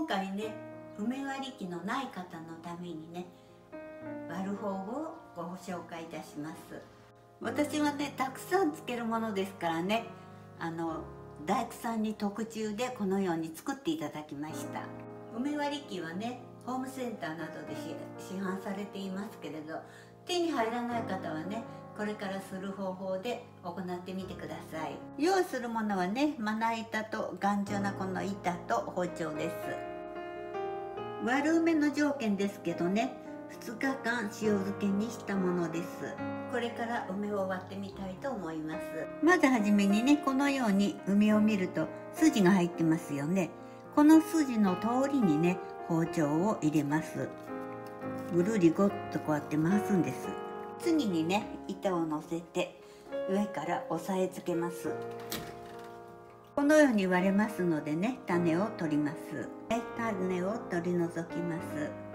今回ね梅割り器のない方のためにね割る方法をご紹介いたします。私はねたくさんつけるものですからねあの大工さんに特注でこのように作っていただきました。梅割り器はねホームセンターなどで市販されていますけれど手に入らない方はねこれからする方法で行ってみてください。用意するものはねまな板と頑丈なこの板と包丁です。割る梅の条件ですけどね2日間塩漬けにしたものです。これから梅を割ってみたいと思います。まずはじめにねこのように梅を見ると筋が入ってますよね。この筋の通りにね包丁を入れます。ぐるりごっとこうやって回すんです。次にね板を乗せて上から押さえつけます。このように割れますのでね種を取ります。種を取り除きます。